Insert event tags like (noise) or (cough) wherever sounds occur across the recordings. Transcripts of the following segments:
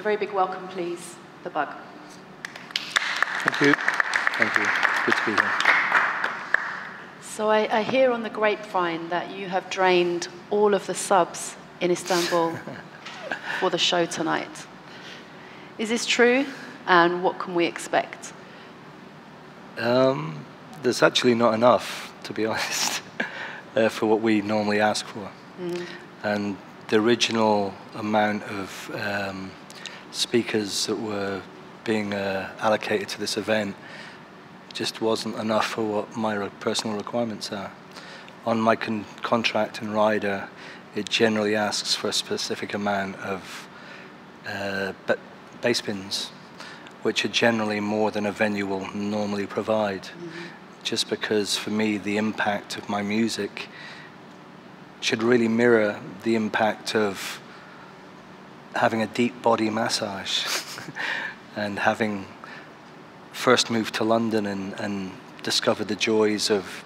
A very big welcome, please, The Bug. Thank you. Thank you. Good to be here. So I, I hear on the grapevine that you have drained all of the subs in Istanbul (laughs) for the show tonight. Is this true? And what can we expect? Um, there's actually not enough, to be (laughs) honest, uh, for what we normally ask for. Mm. And the original amount of um, speakers that were being uh, allocated to this event just wasn't enough for what my re- personal requirements are. On my con- contract and rider, it generally asks for a specific amount of uh, ba- bass pins, which are generally more than a venue will normally provide. Just because for me, the impact of my music should really mirror the impact of having a deep body massage (laughs) and having first moved to London and, and discovered the joys of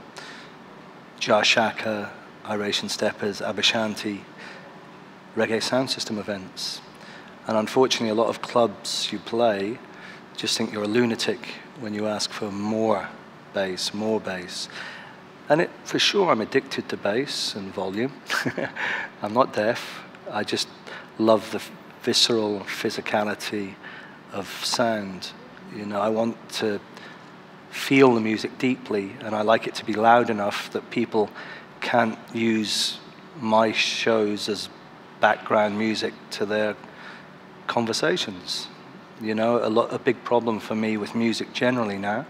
Jah Shaka, Iration Steppers, Aba Shanti, reggae sound system events. And unfortunately, a lot of clubs you play just think you're a lunatic when you ask for more bass, more bass. And it, for sure, I'm addicted to bass and volume. (laughs) I'm not deaf. I just love the visceral physicality of sound. You know, I want to feel the music deeply, and I like it to be loud enough that people can't use my shows as background music to their conversations. You know, a, lot, a big problem for me with music generally now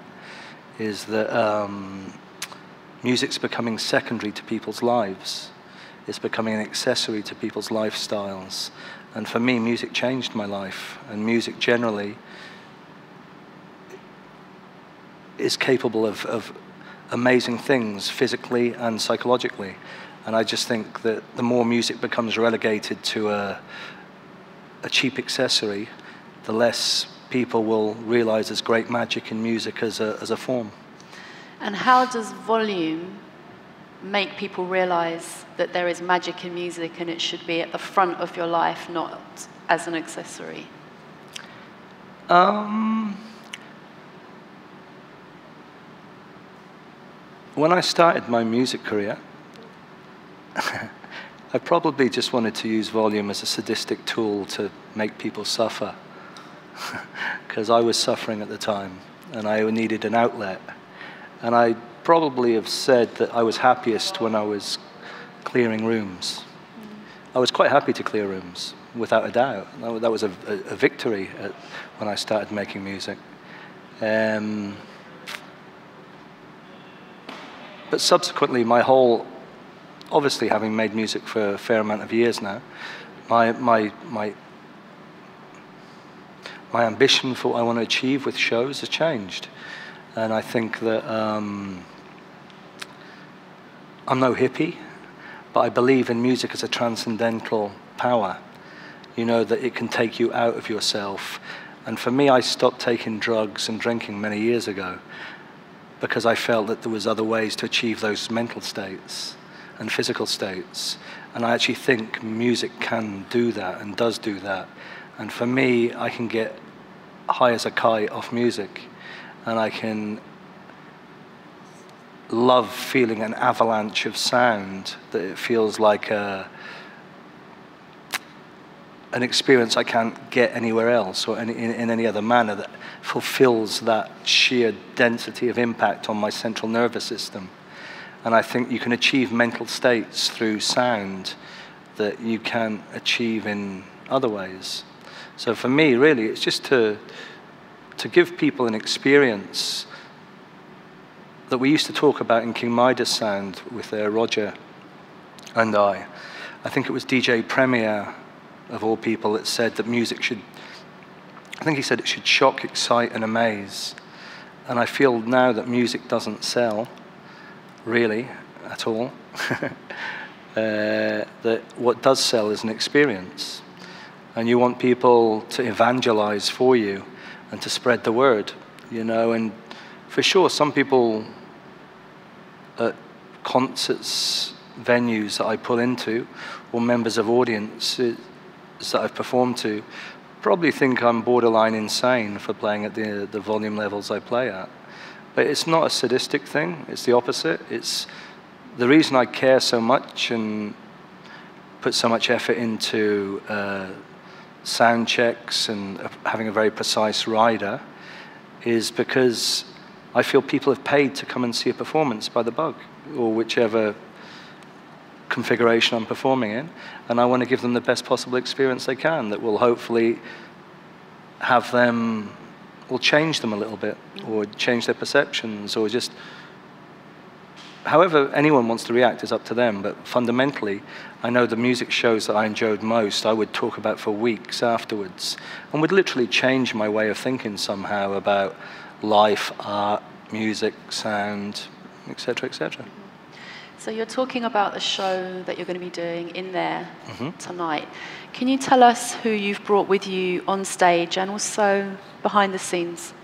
is that um, music's becoming secondary to people's lives. It's becoming an accessory to people's lifestyles. And for me, music changed my life, and music generally is capable of, of amazing things physically and psychologically. And I just think that the more music becomes relegated to a, a cheap accessory, the less people will realize there's great magic in music as a, as a form. And how does volume make people realize that there is magic in music and it should be at the front of your life, not as an accessory? Um, when I started my music career, (laughs) I probably just wanted to use volume as a sadistic tool to make people suffer. (laughs) Because I was suffering at the time and I needed an outlet. And I probably have said that I was happiest when I was clearing rooms. I was quite happy to clear rooms, without a doubt. That was a, a, a victory at, when I started making music. Um, but subsequently, my whole, obviously having made music for a fair amount of years now, my, my, my, my ambition for what I want to achieve with shows has changed. And I think that um, I'm no hippie, but I believe in music as a transcendental power. You know, that it can take you out of yourself. And for me, I stopped taking drugs and drinking many years ago because I felt that there was other ways to achieve those mental states and physical states. And I actually think music can do that and does do that. And for me, I can get high as a kite off music, and I can love feeling an avalanche of sound that it feels like a, an experience I can't get anywhere else or any, in, in any other manner that fulfills that sheer density of impact on my central nervous system. And I think you can achieve mental states through sound that you can't achieve in other ways. So for me, really, it's just to, to give people an experience that we used to talk about in King Midas Sound with uh, Roger and I. I think it was DJ Premier, of all people, that said that music should, I think he said it should shock, excite, and amaze. And I feel now that music doesn't sell, really, at all. (laughs) uh, that what does sell is an experience. And you want people to evangelize for you and to spread the word, you know. And for sure, some people at concerts, venues that I pull into, or members of audiences that I've performed to, probably think I'm borderline insane for playing at the, the volume levels I play at. But it's not a sadistic thing, it's the opposite. It's the reason I care so much and put so much effort into uh, sound checks and uh, having a very precise rider is because I feel people have paid to come and see a performance by the bug or whichever configuration I'm performing in, and I want to give them the best possible experience they can that will hopefully have them, will change them a little bit, or change their perceptions, or just however anyone wants to react is up to them. But fundamentally, I know the music shows that I enjoyed most, I would talk about for weeks afterwards, and would literally change my way of thinking somehow about life, art, music, sound, etc., etc. So you're talking about the show that you're going to be doing in there mm-hmm. tonight. Can you tell us who you've brought with you on stage and also behind the scenes?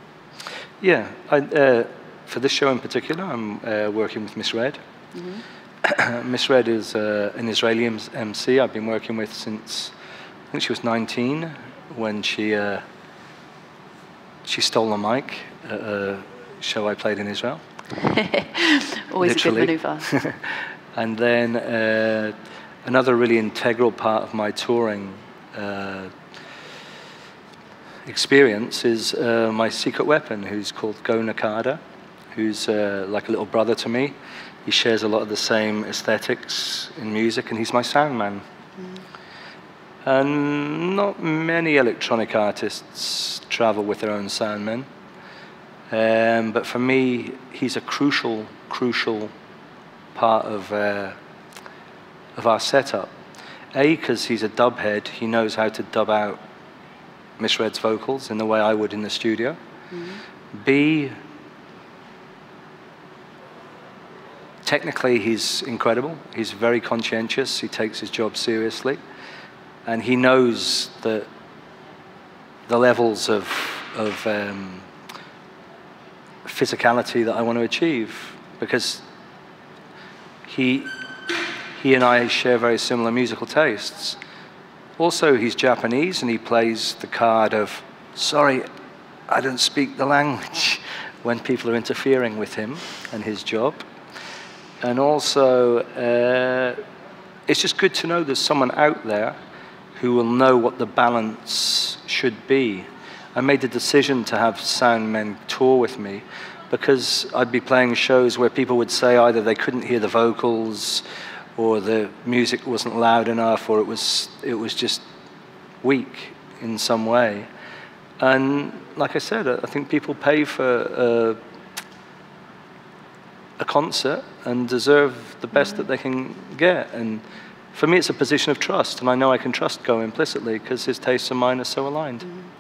Yeah, I, uh, for this show in particular, I'm uh, working with Miss Red. Mm-hmm. (clears throat) Miss Red is uh, an Israeli MC I've been working with since I think she was 19 when she uh, she stole the mic a show I played in Israel. (laughs) Always Literally. a good maneuver. (laughs) and then uh, another really integral part of my touring uh, experience is uh, my secret weapon, who's called Go Nakada, who's uh, like a little brother to me. He shares a lot of the same aesthetics in music, and he's my sound man. Mm. And not many electronic artists travel with their own sound men. Um, but for me, he's a crucial, crucial part of, uh, of our setup. A, because he's a dub head, he knows how to dub out Miss Red's vocals in the way I would in the studio. Mm-hmm. B, technically he's incredible. He's very conscientious. He takes his job seriously. And he knows that the levels of, of um, physicality that I want to achieve because he, he and I share very similar musical tastes. Also, he's Japanese and he plays the card of, sorry, I don't speak the language (laughs) when people are interfering with him and his job. And also, uh, it's just good to know there's someone out there who will know what the balance should be I made the decision to have sound men tour with me because I'd be playing shows where people would say either they couldn't hear the vocals or the music wasn't loud enough or it was, it was just weak in some way. And like I said, I think people pay for a, a concert and deserve the best that they can get. And for me, it's a position of trust, and I know I can trust Go implicitly because his tastes and mine are so aligned. Mm-hmm.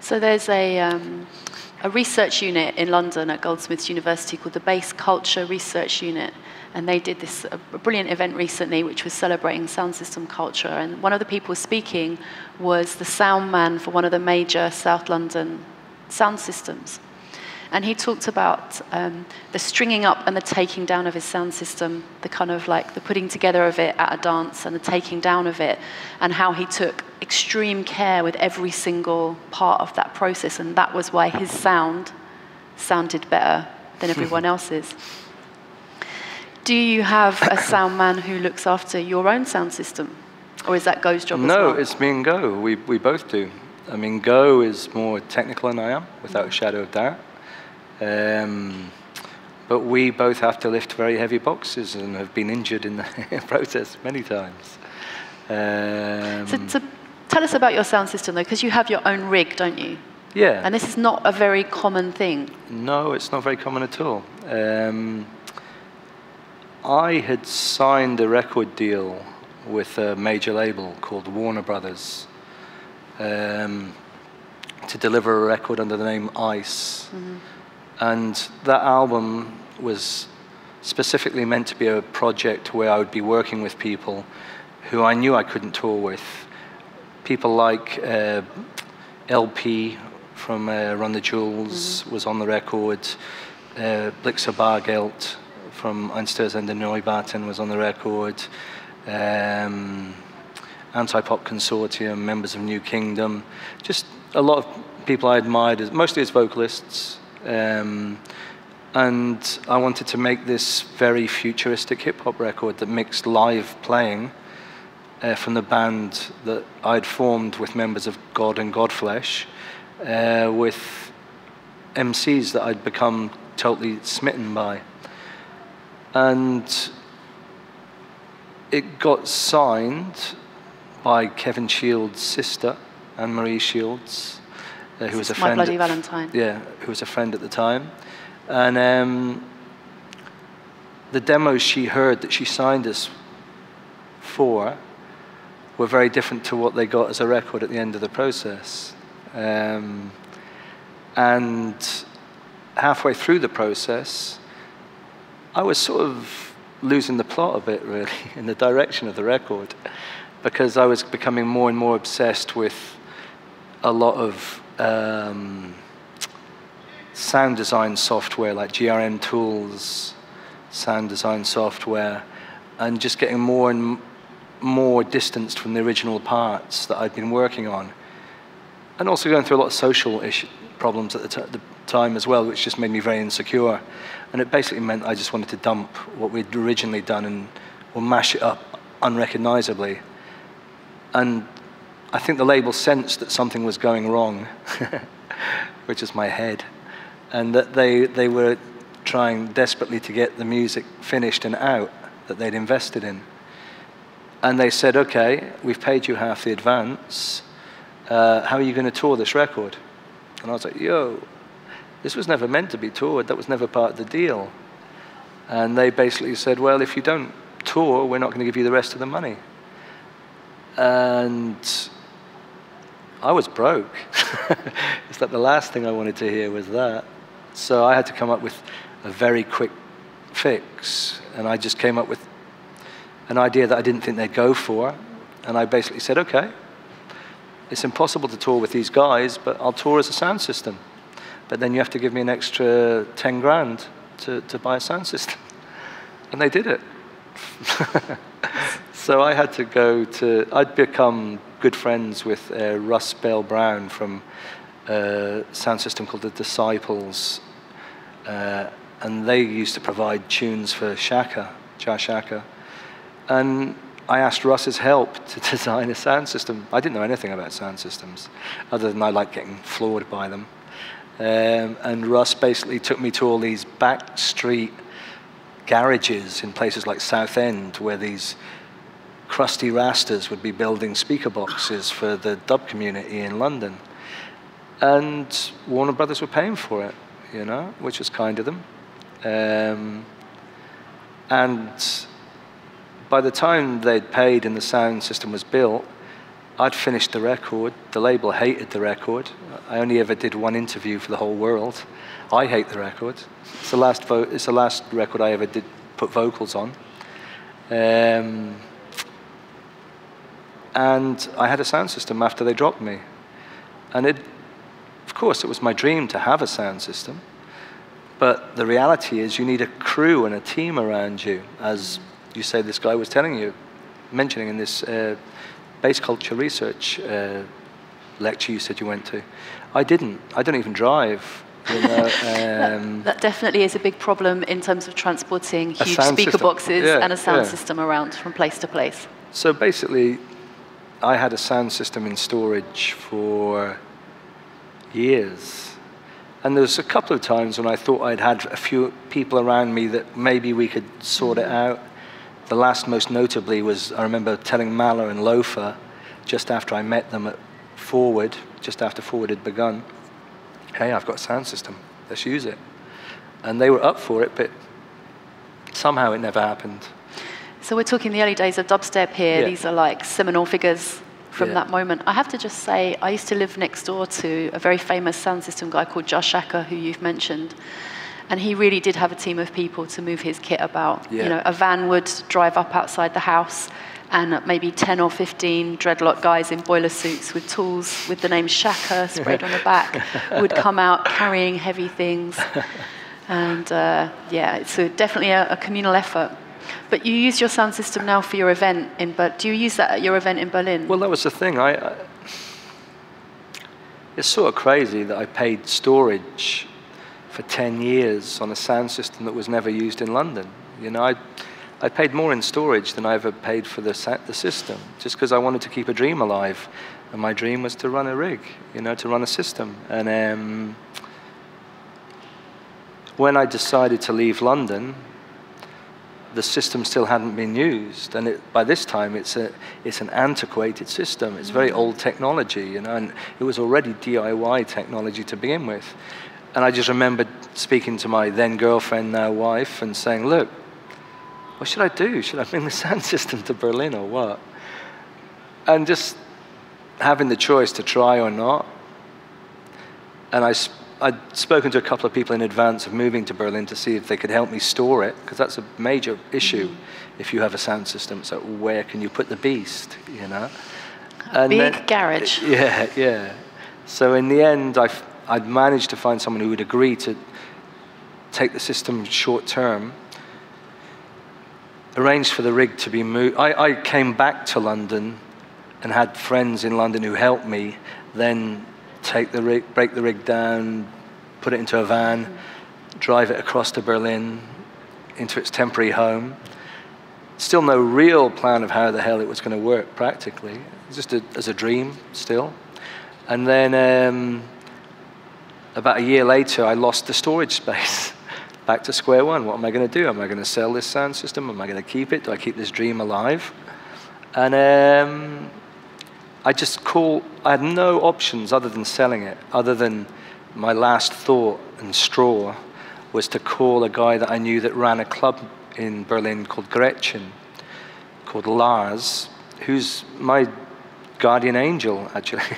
So there's a, um, a research unit in London at Goldsmiths University called the Bass Culture Research Unit. And they did this a brilliant event recently, which was celebrating sound system culture. And one of the people speaking was the sound man for one of the major South London sound systems. And he talked about um, the stringing up and the taking down of his sound system, the kind of like the putting together of it at a dance and the taking down of it, and how he took extreme care with every single part of that process. And that was why his sound sounded better than everyone (laughs) else's. Do you have a sound man who looks after your own sound system? Or is that Go's job no, well? it's me and Go. We, we both do. I mean, Go is more technical than I am, without a shadow of doubt. Um, but we both have to lift very heavy boxes and have been injured in the (laughs) process many times. Um, so, so, tell us about your sound system, though, because you have your own rig, don't you? Yeah. And this is not a very common thing. No, it's not very common at all. Um, I had signed a record deal with a major label called Warner Brothers um, to deliver a record under the name Ice. Mm-hmm and that album was specifically meant to be a project where I would be working with people who I knew I couldn't tour with. People like uh, El-P from uh, Run the Jewels mm-hmm. was on the record. Uh, Blixa Bargeld from Einstürzende Neubauten was on the record. Um, Anti-Pop Consortium, members of New Kingdom, just a lot of people I admired, mostly as vocalists. Um, and I wanted to make this very futuristic hip hop record that mixed live playing uh, from the band that I'd formed with members of God and Godflesh, uh, with MCs that I'd become totally smitten by. And it got signed by Kevin Shields' sister, Anne Marie Shields, uh, who was a My friend. Bloody at- Valentine. Yeah, who was a friend at the time. And um, the demos she heard that she signed us for were very different to what they got as a record at the end of the process. Um, and halfway through the process, I was sort of losing the plot a bit, really, (laughs) in the direction of the record, because I was becoming more and more obsessed with a lot of um, sound design software like GRM tools, sound design software, and just getting more and more distanced from the original parts that I'd been working on. And also going through a lot of social issues, problems at the, the time as well, which just made me very insecure. And it basically meant I just wanted to dump what we'd originally done and or mash it up unrecognizably. And I think the label sensed that something was going wrong, (laughs) which is my head, and that they, they were trying desperately to get the music finished and out that they'd invested in. And they said, okay, we've paid you half the advance. Uh, how are you going to tour this record? And I was like, yo, this was never meant to be toured. That was never part of the deal. And they basically said, well, if you don't tour, we're not going to give you the rest of the money. And I was broke. (laughs) it's like the last thing I wanted to hear was that. So I had to come up with a very quick fix. And I just came up with an idea that I didn't think they'd go for. And I basically said, okay, it's impossible to tour with these guys, but I'll tour as a sound system. But then you have to give me an extra 10 grand to, to buy a sound system. (laughs) And they did it. (laughs) so I had to go to, I'd become good friends with uh, Russ Bell Brown from a sound system called The Disciples. Uh, and they used to provide tunes for Shaka, Jah Shaka. And I asked Russ's help (laughs) to design a sound system. I didn't know anything about sound systems, other than I like getting floored by them. Um, and Russ basically took me to all these back street garages in places like Southend, where these crusty rasters would be building speaker boxes for the dub community in London. And Warner Brothers were paying for it, you know, which was kind of them. Um, and by the time they'd paid and the sound system was built, I'd finished the record. The label hated the record. I only ever did one interview for the whole world. I hate the record. It's the last, it's the last record I ever did put vocals on. Um, and I had a sound system after they dropped me. And it, of course, it was my dream to have a sound system. But the reality is, you need a crew and a team around you, as you say this guy was telling you, mentioning in this uh, Bass Culture research uh, lecture you said you went to. I didn't. I don't even drive. You know, (laughs) um, That definitely is a big problem in terms of transporting huge speaker system. boxes Yeah, and a sound yeah. system around from place to place. so basically, I had a sound system in storage for years. And there was a couple of times when I thought I'd had a few people around me that maybe we could sort it out. The last, most notably, was I remember telling Mala and Loefah just after I met them at Forward, just after Forward had begun, hey, I've got a sound system, let's use it. And they were up for it, but somehow it never happened. So we're talking the early days of dubstep here. Yeah. These are like seminal figures from Yeah. that moment. I have to just say, I used to live next door to a very famous sound system guy called Jah Shaka, who you've mentioned. And he really did have a team of people to move his kit about. Yeah. You know, a van would drive up outside the house and maybe 10 or 15 dreadlock guys in boiler suits with tools with the name Shaka (laughs) sprayed on the back would come out carrying heavy things. (laughs) And uh, yeah, it's a, definitely a, a communal effort. But you use your sound system now for your event in but do you use that at your event in Berlin? Well, that was the thing. I, I it's sort of crazy that I paid storage for 10 years on a sound system that was never used in London. You know, I, I paid more in storage than I ever paid for the, the system, just because I wanted to keep a dream alive. And my dream was to run a rig, you know, to run a system. And um, when I decided to leave London, the system still hadn't been used, and it, by this time it's a it's an antiquated system. It's very old technology, you know, and it was already DIY technology to begin with. And I just remembered speaking to my then girlfriend, now wife, and saying, "Look, what should I do? Should I bring the (laughs) sound system to Berlin or what?" And just having the choice to try or not. And I I'd spoken to a couple of people in advance of moving to Berlin to see if they could help me store it, because that's a major issue if you have a sound system. So where can you put the beast, you know? A big then, garage. (laughs) Yeah, yeah. So in the end, I I'd managed to find someone who would agree to take the system short term, arranged for the rig to be moved. I, I came back to London and had friends in London who helped me then take the rig, break the rig down, put it into a van, drive it across to Berlin into its temporary home. Still no real plan of how the hell it was going to work practically, just a, as a dream still. And then um, about a year later, I lost the storage space. (laughs) Back to square one. What am I going to do? Am I going to sell this sound system? Am I going to keep it? Do I keep this dream alive? And um, I just call, I had no options other than selling it, other than my last thought and straw was to call a guy that I knew that ran a club in Berlin called Gretchen, called Lars, who's my guardian angel, actually. (laughs)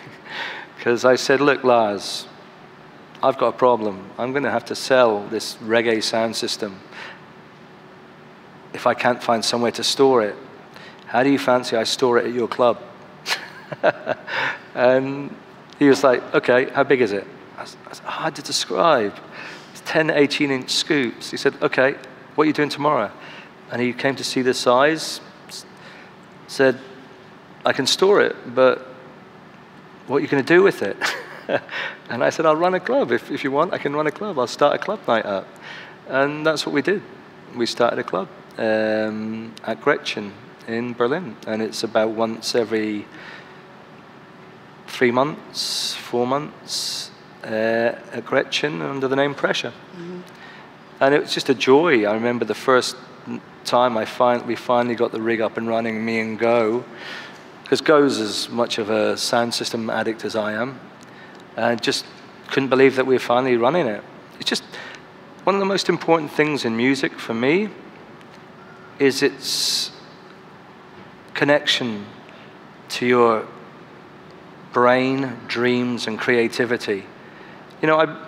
Because I said, Look, Lars, I've got a problem. I'm going to have to sell this reggae sound system if I can't find somewhere to store it. How do you fancy I store it at your club? (laughs) and he was like, okay, how big is it? I I was hard to describe. It's 10, 18 inch scoops. He said, okay, what are you doing tomorrow? And he came to see the size, said, I can store it, but what are you going to do with it? (laughs) and I said, I'll run a club. If, if you want, I can run a club. I'll start a club night up. And that's what we did. We started a club um, at Gretchen in Berlin. And it's about once every three months, four months uh, at Gretchen under the name Pressure. Mm-hmm. And it was just a joy. I remember the first time I find, we finally got the rig up and running, me and Go, because Go's as much of a sound system addict as I am, and just couldn't believe that we were finally running it. It's just one of the most important things in music for me is its connection to your brain, dreams, and creativity. You know, I,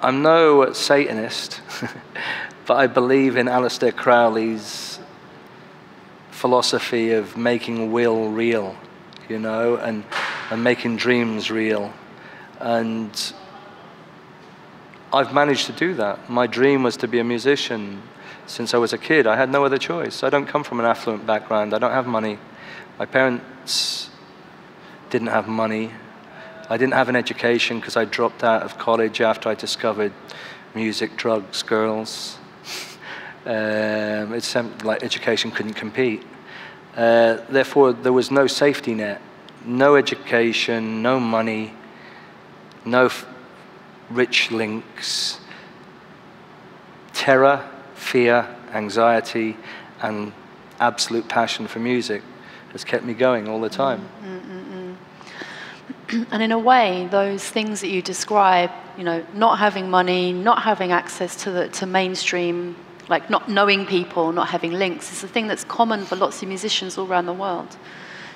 I'm no Satanist, (laughs) but I believe in Aleister Crowley's philosophy of making will real, you know, and, and making dreams real. And I've managed to do that. My dream was to be a musician since I was a kid. I had no other choice. I don't come from an affluent background, I don't have money. My parents didn't have money. I didn't have an education because I dropped out of college after I discovered music, drugs, girls. (laughs) um, it seemed like education couldn't compete. Uh, therefore, there was no safety net, no education, no money, no rich links, terror, fear, anxiety, and absolute passion for music has kept me going all the time. Mm-hmm. And in a way, those things that you describe, you know, not having money, not having access to the to mainstream, like not knowing people, not having links, is a thing that's common for lots of musicians all around the world.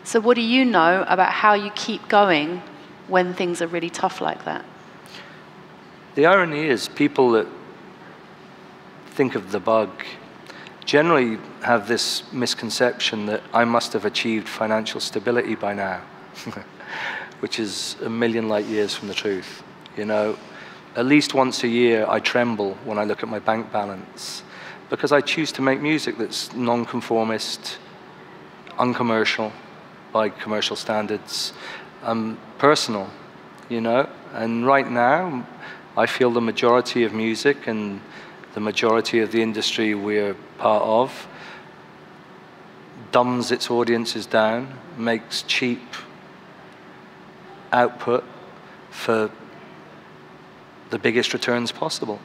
So, what do you know about how you keep going when things are really tough like that? The irony is, people that think of the bug generally have this misconception that I must have achieved financial stability by now. (laughs) which is a million light years from the truth. You know, at least once a year I tremble when I look at my bank balance because I choose to make music that's non-conformist, uncommercial by commercial standards, um, personal, you know. And right now, I feel the majority of music and the majority of the industry we're part of dumbs its audiences down, makes cheap output for the biggest returns possible.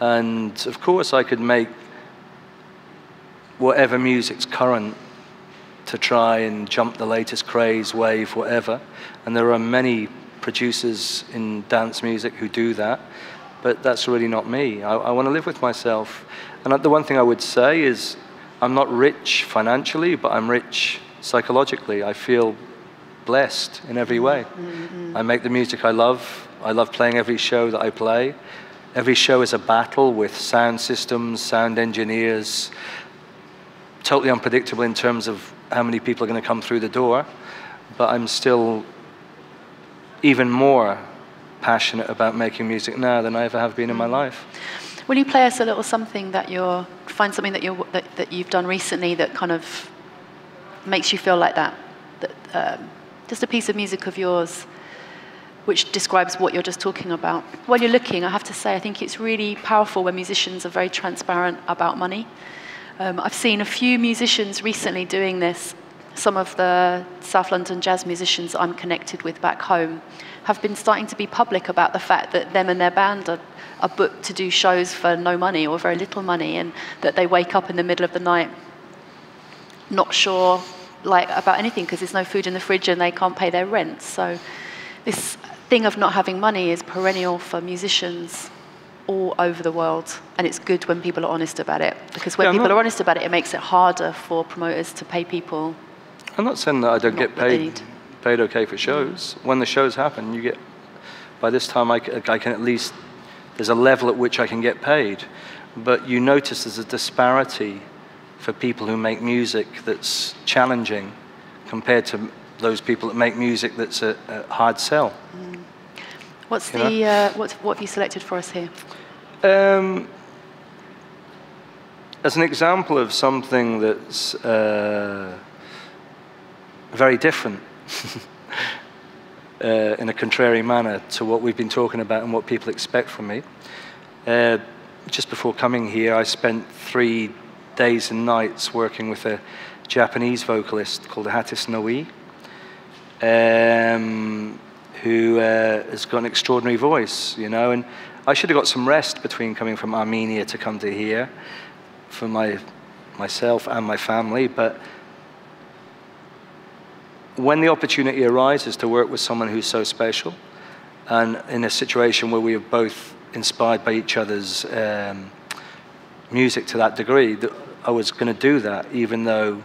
And of course, I could make whatever music's current to try and jump the latest craze, wave, whatever. And there are many producers in dance music who do that, but that's really not me. I, I want to live with myself. And uh, the one thing I would say is I'm not rich financially, but I'm rich psychologically. I feel blessed in every way. Mm-hmm. I make the music I love. I love playing every show that I play. Every show is a battle with sound systems, sound engineers, totally unpredictable in terms of how many people are going to come through the door. But I'm still even more passionate about making music now than I ever have been in my mm. life. Will you play us a little something that you're find something that you that, that you've done recently that kind of makes you feel like that? That um, just a piece of music of yours which describes what you're just talking about. While you're looking, I have to say, I think it's really powerful when musicians are very transparent about money. Um, I've seen a few musicians recently doing this. Some of the South London jazz musicians I'm connected with back home have been starting to be public about the fact that them and their band are, are booked to do shows for no money or very little money, and that they wake up in the middle of the night not sure like about anything because there's no food in the fridge and they can't pay their rent. So this thing of not having money is perennial for musicians all over the world, and it's good when people are honest about it because when yeah, people not, are honest about it, it makes it harder for promoters to pay people. I'm not saying that I don't get paid paid okay for shows. Mm. When the shows happen, you get. By this time, I, I can at least there's a level at which I can get paid, but you notice there's a disparity for people who make music that's challenging compared to those people that make music that's a, a hard sell. Mm. What's the uh, what, what have you selected for us here? Um, as an example of something that's uh, very different (laughs) uh, in a contrary manner to what we've been talking about and what people expect from me. Uh, just before coming here, I spent three days and nights working with a Japanese vocalist called Hatis Noit. Um, who uh, has got an extraordinary voice, you know. And I should have got some rest between coming from Armenia to come to here for my, myself and my family. But when the opportunity arises to work with someone who's so special, and in a situation where we are both inspired by each other's um, music to that degree, that I was going to do that, even though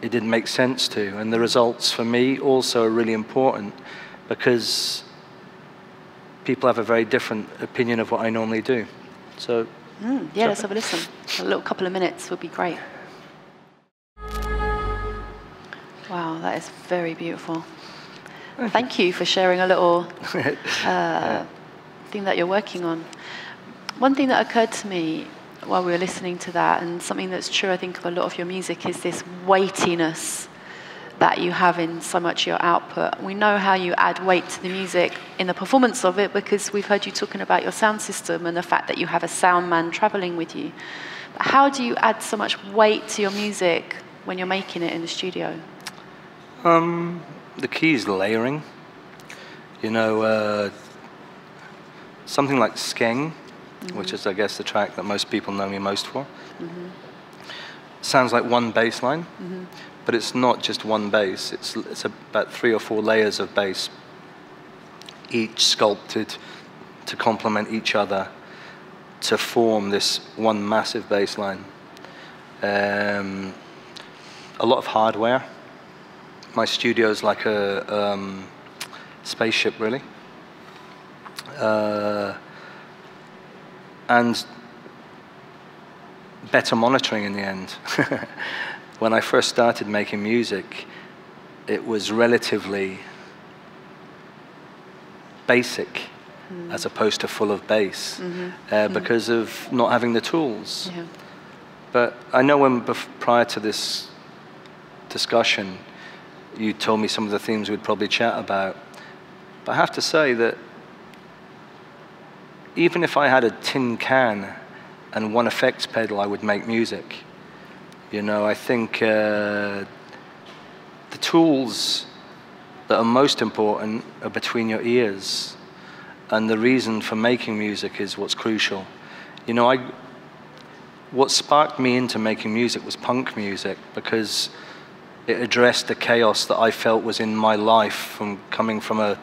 it didn't make sense to. And the results for me also are really important because people have a very different opinion of what I normally do. So, mm, yeah, let's have a listen. A little couple of minutes would be great. Wow, that is very beautiful. Thank you for sharing a little (laughs) uh, thing that you're working on. One thing that occurred to me while we were listening to that, and something that's true, I think, of a lot of your music, is this weightiness that you have in so much of your output. We know how you add weight to the music in the performance of it because we've heard you talking about your sound system and the fact that you have a sound man traveling with you. But how do you add so much weight to your music when you're making it in the studio? Um, the key is layering. You know, uh, something like Skeng, mm-hmm. which is, I guess, the track that most people know me most for, mm-hmm. sounds like one bass line. Mm-hmm but it's not just one bass. It's, it's about three or four layers of bass, each sculpted to complement each other to form this one massive bass line. Um, a lot of hardware. My studio is like a um, spaceship, really. Uh, and better monitoring in the end. (laughs) when I first started making music, it was relatively basic mm-hmm. as opposed to full of bass uh, mm-hmm. Mm-hmm. because of not having the tools. Yeah. But I know when bef- prior to this discussion, you told me some of the themes we'd probably chat about. But I have to say that even if I had a tin can and one effects pedal, I would make music. You know, I think uh, the tools that are most important are between your ears. And the reason for making music is what's crucial. You know, I, what sparked me into making music was punk music because it addressed the chaos that I felt was in my life from coming from a,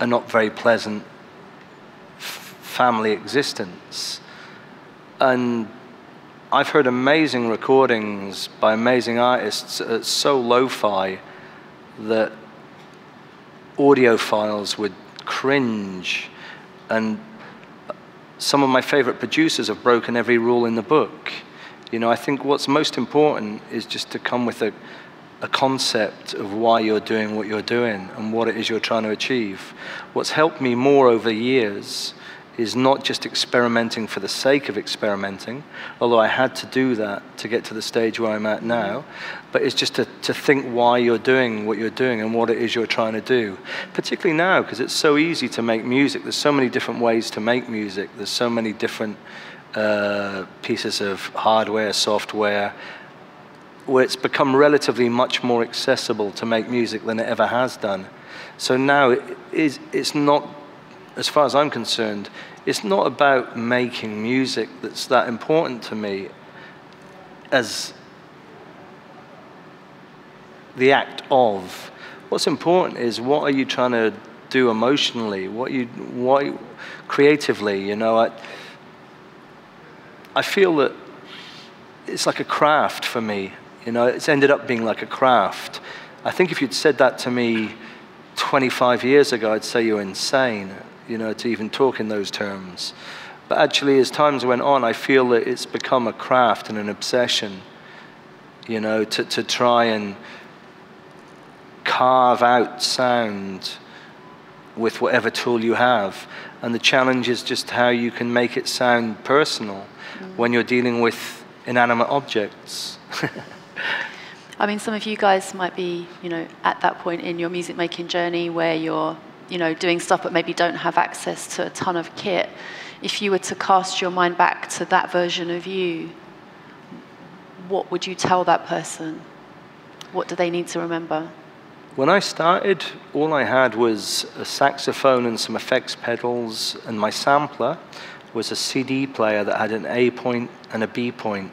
a not very pleasant family existence. And I've heard amazing recordings by amazing artists, uh, so lo fi that audiophiles would cringe. And some of my favorite producers have broken every rule in the book. You know, I think what's most important is just to come with a, a concept of why you're doing what you're doing and what it is you're trying to achieve. What's helped me more over years is not just experimenting for the sake of experimenting, although I had to do that to get to the stage where I'm at now, but it's just to, to think why you're doing what you're doing and what it is you're trying to do. Particularly now, because it's so easy to make music. There's so many different ways to make music. There's so many different uh, pieces of hardware, software, where it's become relatively much more accessible to make music than it ever has done. So now it is, it's not, as far as I'm concerned, it's not about making music that's that important to me as the act of. What's important is what are you trying to do emotionally? What you, what creatively? You know, I, I feel that it's like a craft for me. You know, it's ended up being like a craft. I think if you'd said that to me 25 years ago, I'd say you're insane, you know, to even talk in those terms. But actually, as times went on, I feel that it's become a craft and an obsession, you know, to, to try and carve out sound with whatever tool you have. And the challenge is just how you can make it sound personal mm. when you're dealing with inanimate objects. (laughs) I mean, some of you guys might be, you know, at that point in your music making journey where you're, you know, doing stuff but maybe don't have access to a ton of kit. If you were to cast your mind back to that version of you, what would you tell that person? What do they need to remember? When I started, all I had was a saxophone and some effects pedals, and my sampler was a CD player that had an A point and a B point,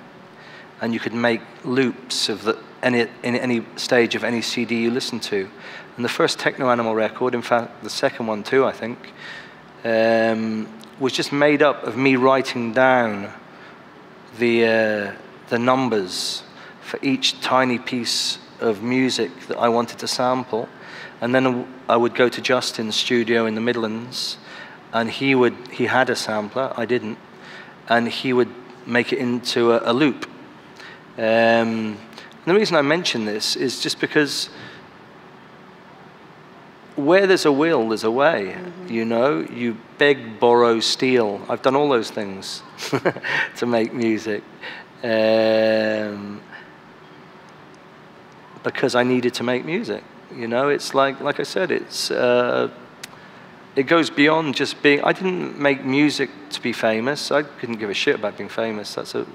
and you could make loops of the, any, in any stage of any CD you listen to. And the first Techno Animal record, in fact, the second one too, I think, um, was just made up of me writing down the, uh, the numbers for each tiny piece of music that I wanted to sample. And then I would go to Justin's studio in the Midlands, and he would he had a sampler, I didn't, and he would make it into a, a loop. Um, and the reason I mention this is just because where there's a will, there's a way. Mm-hmm. You know, you beg, borrow, steal. I've done all those things (laughs) to make music. Um, because I needed to make music. You know, it's like, like I said, it's, uh, it goes beyond just being, I didn't make music to be famous. I couldn't give a shit about being famous. That's a,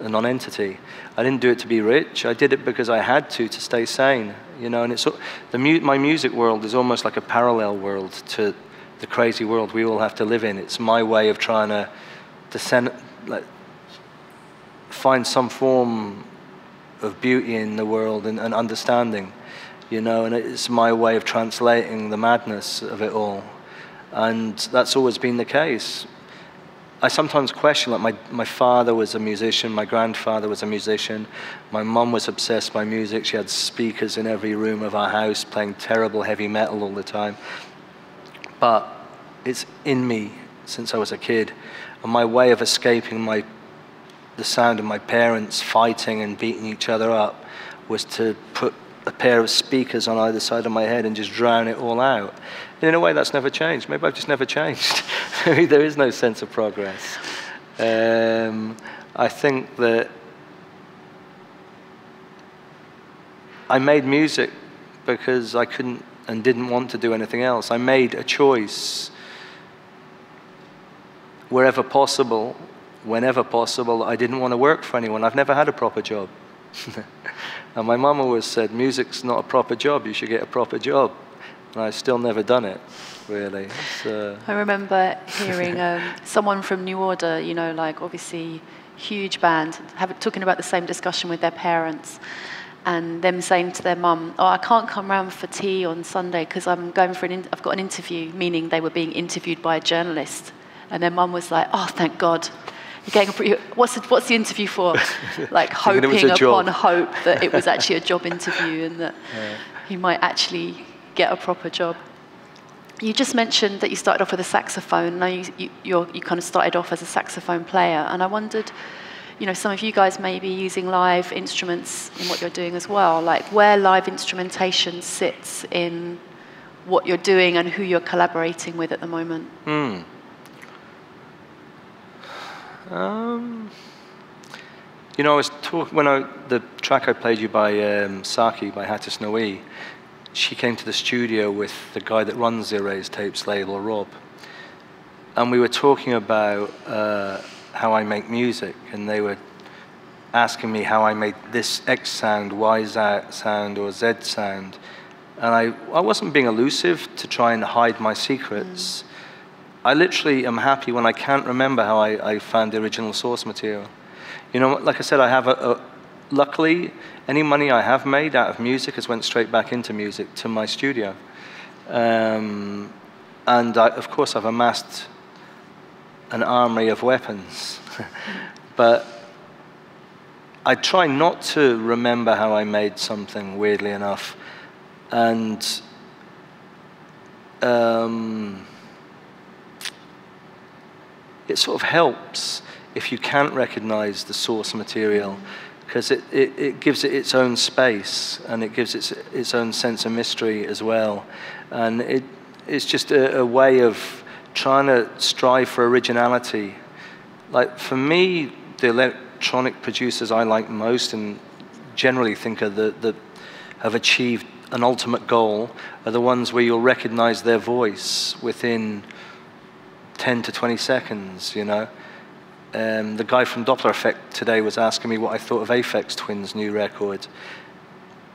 a non-entity. I didn't do it to be rich. I did it because I had to, to stay sane. You know, and it's, the mu- my music world is almost like a parallel world to the crazy world we all have to live in. It's my way of trying to descend, like, find some form of beauty in the world and, and understanding, you know, and it's my way of translating the madness of it all. And that's always been the case. I sometimes question, like, my, my father was a musician, my grandfather was a musician, my mum was obsessed by music. She had speakers in every room of our house playing terrible heavy metal all the time. But it's in me since I was a kid. And my way of escaping my the sound of my parents fighting and beating each other up was to put a pair of speakers on either side of my head and just drown it all out. And in a way, that's never changed. Maybe I've just never changed. (laughs) there is no sense of progress. Um, I think that I made music because I couldn't and didn't want to do anything else. I made a choice wherever possible, whenever possible. I didn't want to work for anyone. I've never had a proper job. (laughs) and my mum always said, music's not a proper job, you should get a proper job. And I've still never done it, really. Uh... I remember hearing (laughs) um, someone from New Order, you know, like obviously huge band, have, talking about the same discussion with their parents and them saying to their mum, "Oh, I can't come round for tea on Sunday because I'm going for an. In- I've got an interview," meaning they were being interviewed by a journalist, and their mum was like, "Oh, thank God." You're getting a, what's, the, what's the interview for? (laughs) Like hoping upon hope that it was actually a job (laughs) interview and that yeah. he might actually get a proper job. You just mentioned that you started off with a saxophone. Now you, you, you kind of started off as a saxophone player, and I wondered, you know, some of you guys may be using live instruments in what you're doing as well, like where live instrumentation sits in what you're doing and who you're collaborating with at the moment. Hmm. Um, you know, I was talking when I, the track I played you by um, Saki by Hatis Noit, she came to the studio with the guy that runs the Erased Tapes label, Rob, and we were talking about. Uh, how I make music, and they were asking me how I made this X sound, Y sound, or Z sound. And I, I wasn't being elusive to try and hide my secrets. Mm. I literally am happy when I can't remember how I, I found the original source material. You know, like I said, I have a, a luckily, any money I have made out of music has went straight back into music, to my studio. Um, and I, of course, I've amassed an armory of weapons. (laughs) but I try not to remember how I made something, weirdly enough. And um, it sort of helps if you can't recognize the source material because it, it, it, gives it its own space and it gives it its own sense of mystery as well. And it, it's just a, a way of trying to strive for originality. Like for me, the electronic producers I like most and generally think are the, the have achieved an ultimate goal are the ones where you'll recognize their voice within 10 to 20 seconds, you know. Um, the guy from Doppler Effect today was asking me what I thought of Aphex Twin's new record.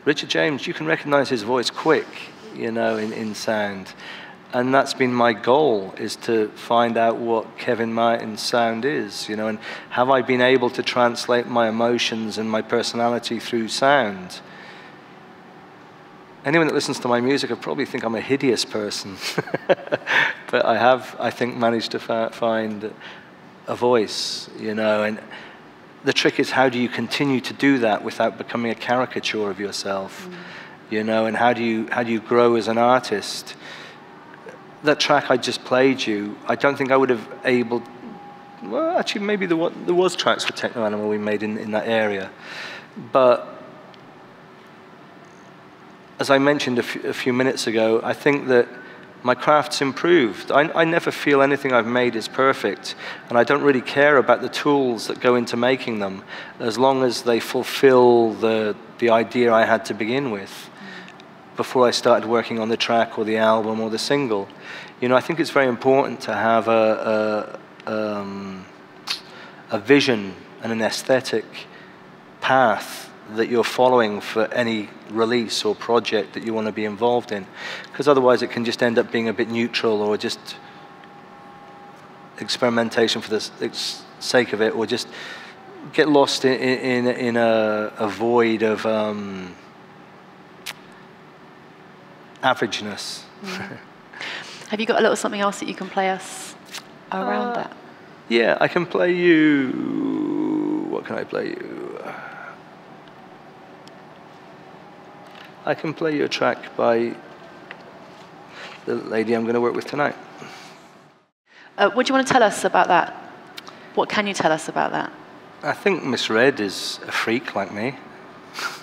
Richard James, you can recognize his voice quick, you know, in, in sound and that's been my goal is to find out what Kevin Martin's sound is, you know, and have I been able to translate my emotions and my personality through sound? Anyone that listens to my music will probably think I'm a hideous person, (laughs) but I have, I think, managed to find a voice, you know, and the trick is how do you continue to do that without becoming a caricature of yourself, mm. you know, and how do you how do you grow as an artist? that track I just played you, I don't think I would have able. Well, actually, maybe there was, there was tracks for Techno Animal we made in, in that area, but as I mentioned a, few minutes ago, I think that my craft's improved. I, I, never feel anything I've made is perfect, and I don't really care about the tools that go into making them, as long as they fulfill the, the idea I had to begin with before I started working on the track or the album or the single. You know, I think it's very important to have a, a, um, a vision and an aesthetic path that you're following for any release or project that you want to be involved in. Because otherwise it can just end up being a bit neutral or just experimentation for the sake of it or just get lost in, in, in a, a void of um, averageness. Mm. Have you got a little something else that you can play us around uh, that? Yeah, I can play you. What can I play you? I can play you a track by the lady I'm going to work with tonight. Uh, what do you want to tell us about that? What can you tell us about that? I think Miss Red is a freak like me. (laughs)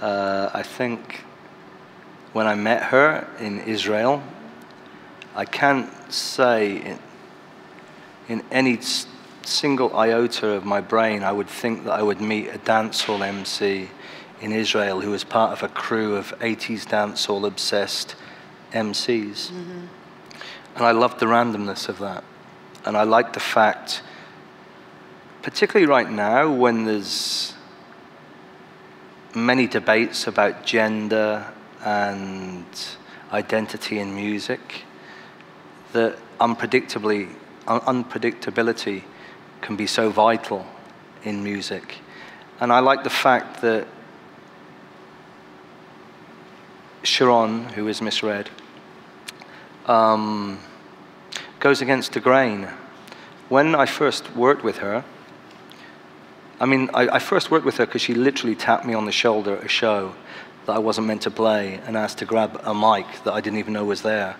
Uh, I think when I met her in Israel, I can't say in, in any s- single iota of my brain I would think that I would meet a dancehall MC in Israel who was part of a crew of 80s dancehall obsessed MCs. Mm-hmm. And I loved the randomness of that. And I liked the fact, particularly right now when there's many debates about gender and identity in music, that unpredictably, un- unpredictability can be so vital in music. And I like the fact that Sharon, who is Miss Red, um, goes against the grain. When I first worked with her, I mean, I, I first worked with her because she literally tapped me on the shoulder at a show that I wasn't meant to play and asked to grab a mic that I didn't even know was there.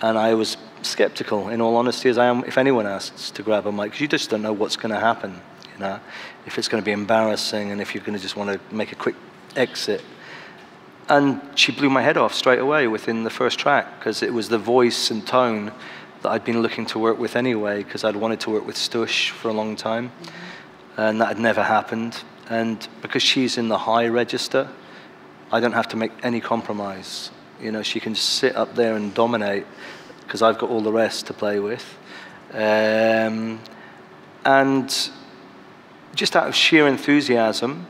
And I was skeptical, in all honesty, as I am if anyone asks to grab a mic, because you just don't know what's going to happen, you know, if it's going to be embarrassing and if you're going to just want to make a quick exit. And she blew my head off straight away within the first track because it was the voice and tone that I'd been looking to work with anyway because I'd wanted to work with Stush for a long time and that had never happened. And because she's in the high register, I don't have to make any compromise. You know, she can just sit up there and dominate because I've got all the rest to play with. Um, and just out of sheer enthusiasm,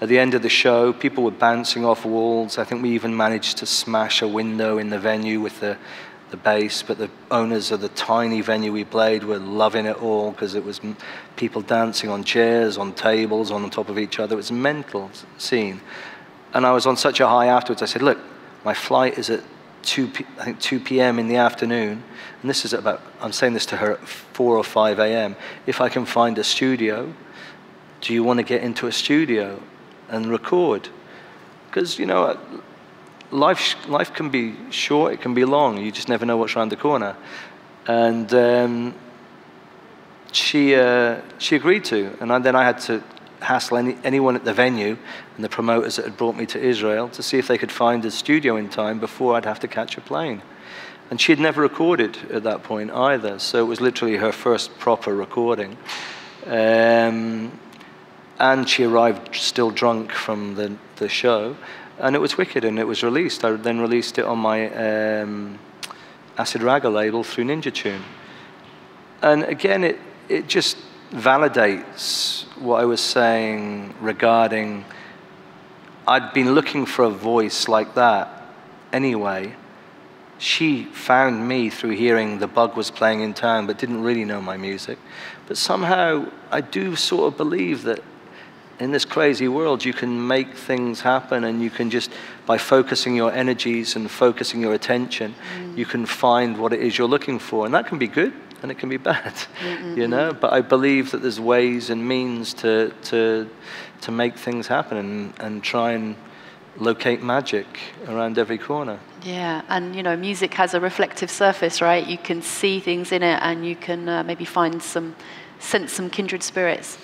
at the end of the show, people were bouncing off walls. I think we even managed to smash a window in the venue with the, the bass, but the owners of the tiny venue we played were loving it all because it was people dancing on chairs, on tables, on top of each other. It was a mental scene. And I was on such a high afterwards. I said, look, my flight is at 2, p- I think 2 p.m. in the afternoon. And this is about, I'm saying this to her at 4 or 5 a.m. If I can find a studio, do you want to get into a studio and record? Because, you know, life, life can be short, it can be long. You just never know what's around the corner. And um, she, uh, she agreed to. And I, then I had to hassle any, anyone at the venue and the promoters that had brought me to Israel to see if they could find a studio in time before I'd have to catch a plane. And she had never recorded at that point either, so it was literally her first proper recording. Um, and she arrived still drunk from the, the show, and it was wicked, and it was released. I then released it on my um, Acid Ragga label through Ninja Tune. And again, it, it just validates what I was saying regarding I'd been looking for a voice like that anyway. She found me through hearing The Bug was playing in town, but didn't really know my music. But somehow I do sort of believe that in this crazy world, you can make things happen, and you can just, by focusing your energies and focusing your attention, you can find what it is you're looking for. And that can be good and it can be bad, you know? But I believe that there's ways and means to, to, to make things happen and, and try and locate magic around every corner. Yeah, and you know, music has a reflective surface, right? You can see things in it, and you can uh, maybe find some, sense some kindred spirits.